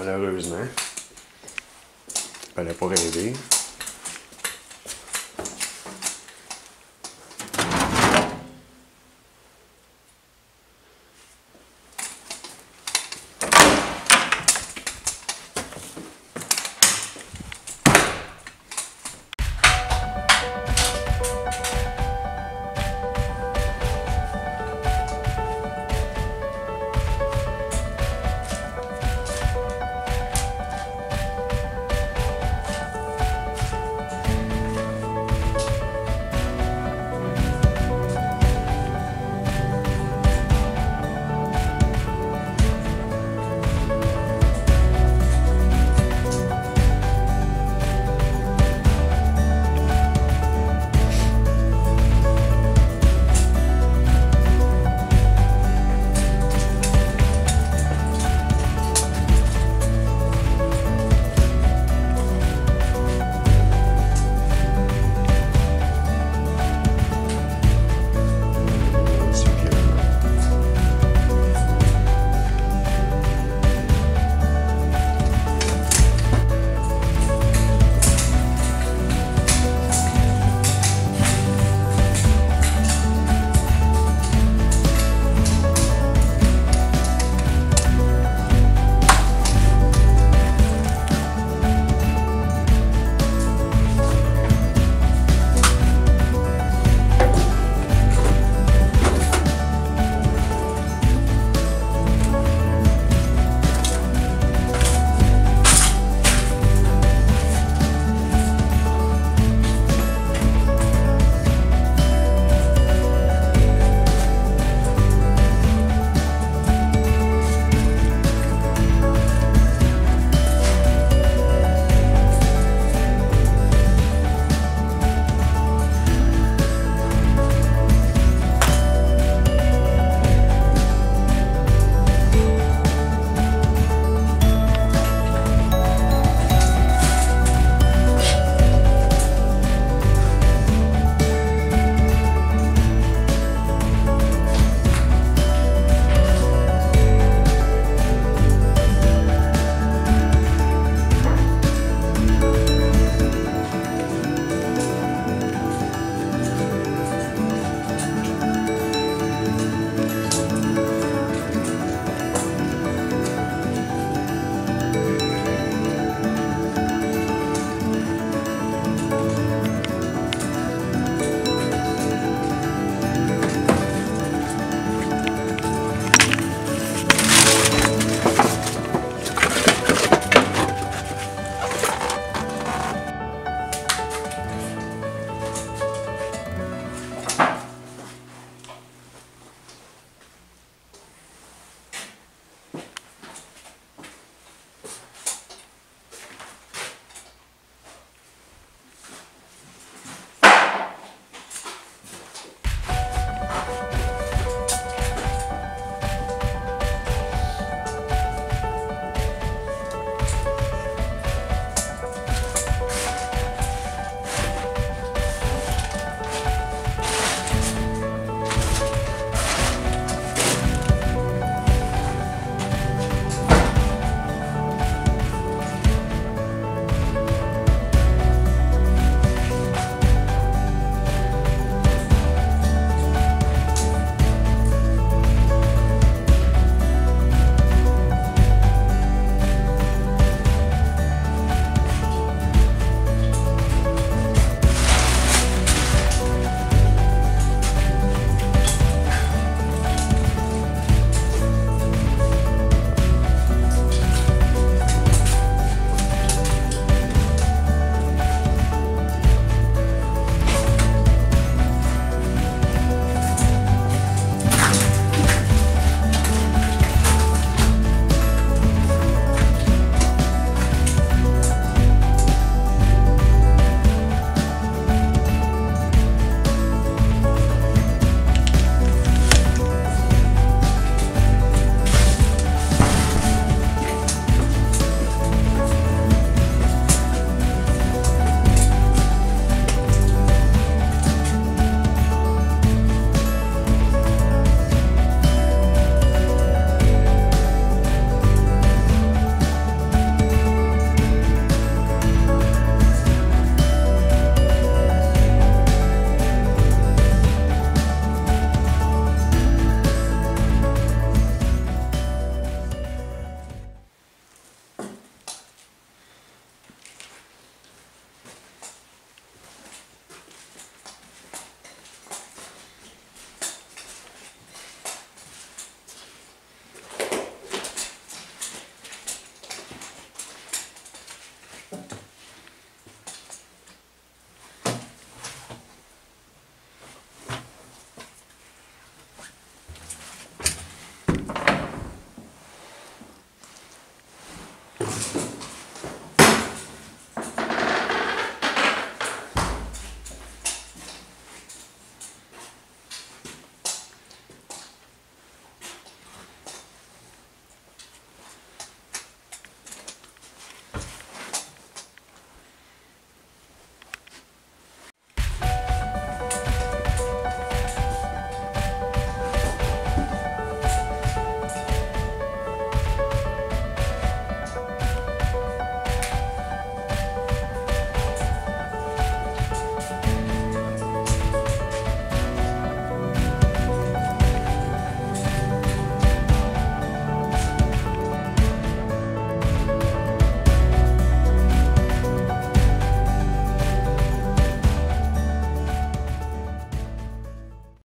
Malheureusement. Fallait pas rêver.